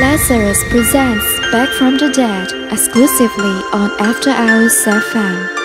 Lazarus presents Back from the Dead exclusively on After Hours FM.